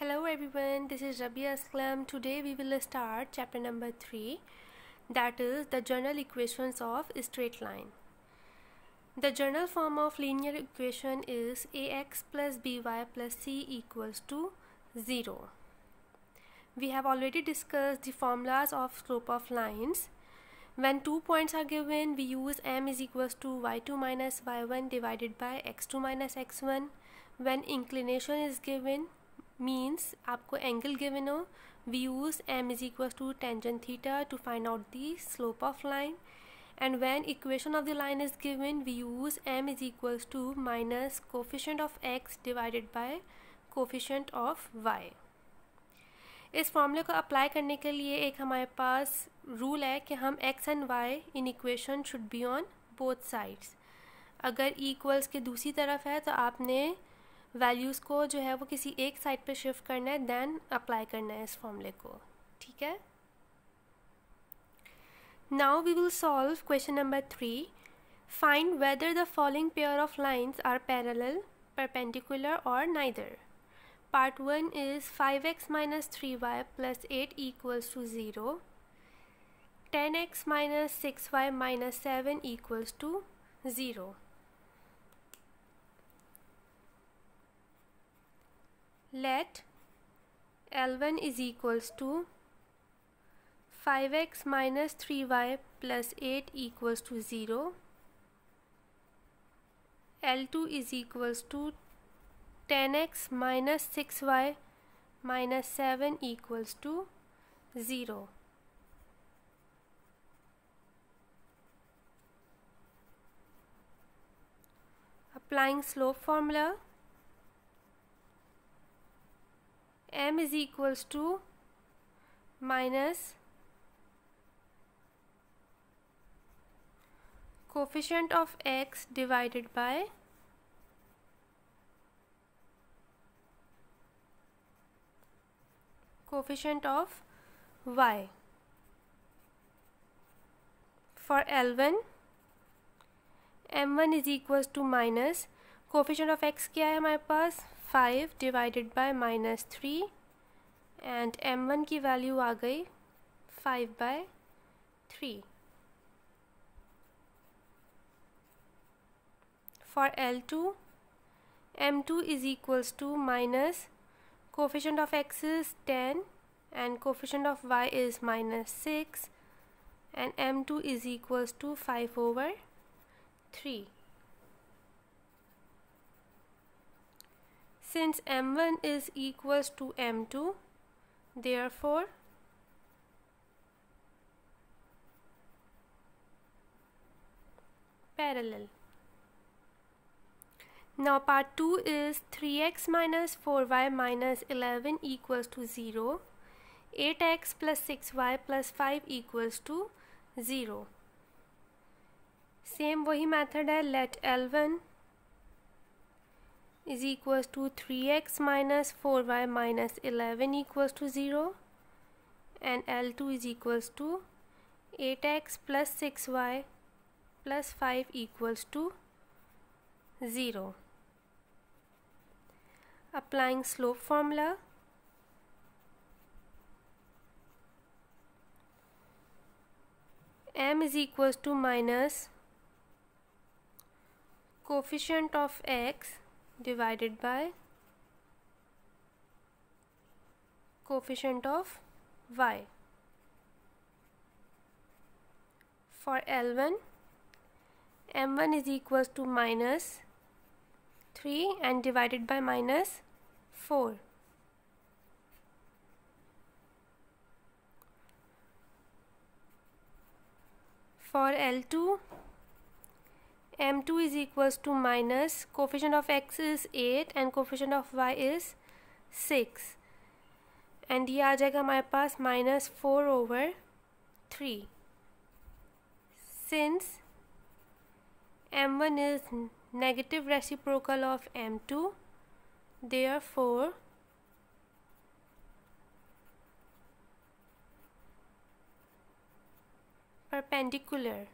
Hello everyone, this is Rabbia Aslam. Today we will start chapter number 3 that is the general equations of straight line. The general form of linear equation is ax plus by plus c equals to 0. We have already discussed the formulas of slope of lines. When two points are given, we use m is equals to y2 minus y1 divided by x2 minus x1. When inclination is given, means आपको angle given हो we use M is equal to tangent theta to find out the slope of line and when equation of the line is given we use M is equal to minus coefficient of X divided by coefficient of Y इस फॉर्मूले को apply करने के लिए एक हमारे पास rule है कि हम X and Y in equation should be on both sides अगर इक्वल्स के दूसरी तरफ़ है तो आपने वैल्यूज़ को जो है वो किसी एक साइड पे शिफ्ट करना है दैन अप्लाई करना है इस फॉर्मूले को। ठीक है? Now we will solve question number three find whether the following pair of lines are parallel perpendicular और neither part one is five X minus three Y plus eight equals to zero ten X minus six Y minus seven equals to zero let L1 is equals to 5x minus 3y plus 8 equals to 0 L2 is equals to 10x minus 6y minus 7 equals to 0 applying slope formula m is equals to minus coefficient of x divided by coefficient of y for L1 m1 is equals to minus coefficient of x क्या है हमारे पास 5 divided by minus 3 and m1 की value आ 5 by three. for L2 M2 is equals to minus coefficient of x is 10 and coefficient of y is minus 6 and M2 is equals to 5 over 3 since m1 is equals to m2 therefore parallel now part 2 is 3x minus 4y minus 11 equals to 0 8x plus 6y plus 5 equals to 0 same वही method है let L1 is equals to 3x minus 4y minus 11 equals to 0 and L2 is equals to 8x plus 6y plus 5 equals to 0. Applying slope formula m is equals to minus coefficient of x divided by coefficient of y. For L1, m1 is equals to minus 3 and divided by minus 4. For L2, m2 is equals to minus coefficient of x is 8 and coefficient of y is 6 and ये आ जाएगा हमारे पास minus 4 over 3 since m1 is negative reciprocal of m2 therefore perpendicular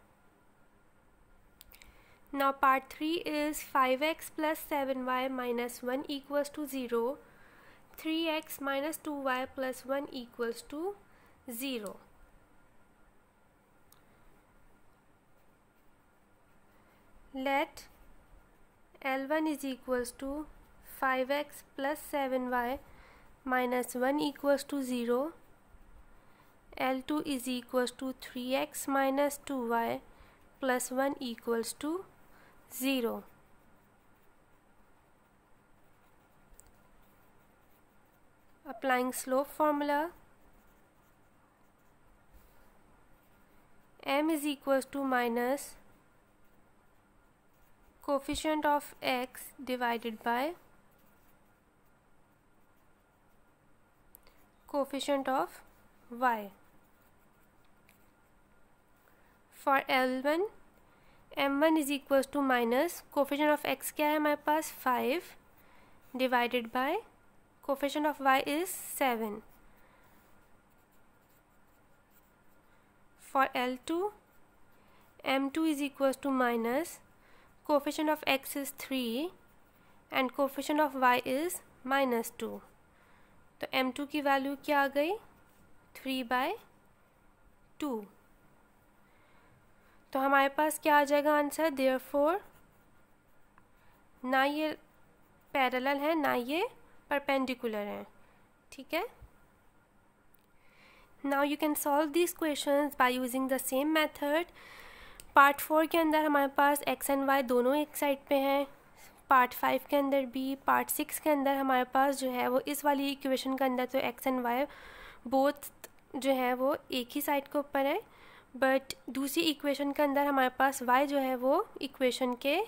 now part 3 is 5x plus 7y minus 1 equals to 0. 3x minus 2y plus 1 equals to 0 let L1 is equals to 5x plus 7y minus 1 equals to 0 L2 is equals to 3x minus 2y plus 1 equals to 0 applying slope formula m is equals to minus coefficient of x divided by coefficient of y. For L1 M one is equal to minus coefficient of X क्या है हमारे पास? Five divided by coefficient of Y is seven for L two M two is equal to minus coefficient of X is three and coefficient of Y is minus two तो M two की value क्या आ गई? Three by two तो हमारे पास क्या आ जाएगा answer? There four ना ये पैरेलल है, ना ये परपेंडिकुलर है। ठीक है? Now you can solve this questions by using the same method part four के अंदर हमारे पास एक्स एंड वाई दोनों एक साइड पे हैं। पार्ट फाइव के अंदर भी पार्ट सिक्स के अंदर हमारे पास जो है वो इस वाली इक्वेशन के अंदर तो एक्स एंड वाई बोथ जो है वो एक ही साइड के ऊपर है। बट दूसरी इक्वेशन के अंदर हमारे पास वाई जो है वो इक्वेशन के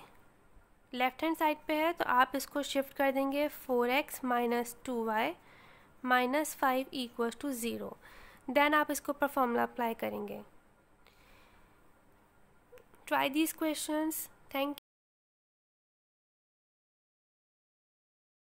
लेफ़्ट हैंड साइड पे है तो आप इसको शिफ्ट कर देंगे four X minus two Y minus five equals to zero then आप इसको पर फॉर्मूला अप्लाई करेंगे. Try these question thank Thank